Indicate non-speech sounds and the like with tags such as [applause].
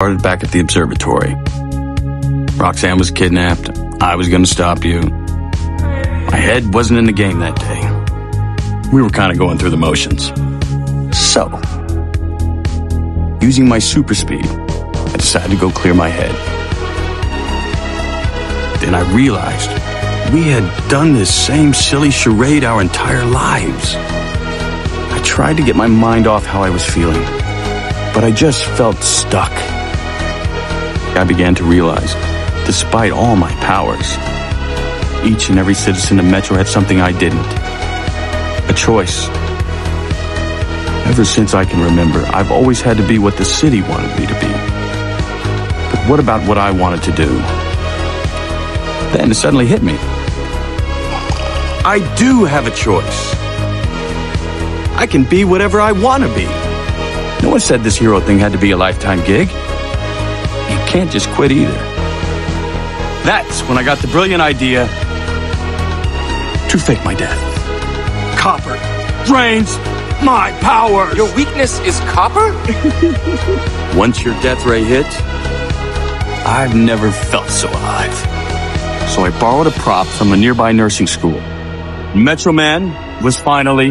started back at the observatory. Roxanne was kidnapped. I was going to stop you. My head wasn't in the game that day. We were kind of going through the motions. So, using my super speed, I decided to go clear my head. Then I realized we had done this same silly charade our entire lives. I tried to get my mind off how I was feeling, but I just felt stuck. I began to realize, despite all my powers, each and every citizen of Metro had something I didn't. A choice. Ever since I can remember, I've always had to be what the city wanted me to be. But what about what I wanted to do? Then it suddenly hit me. I do have a choice. I can be whatever I want to be. No one said this hero thing had to be a lifetime gig. Can't just quit either. That's when I got the brilliant idea to fake my death. Copper drains my power. Your weakness is copper? [laughs] Once your death ray hit, I've never felt so alive. So I borrowed a prop from a nearby nursing school. Metro Man was finally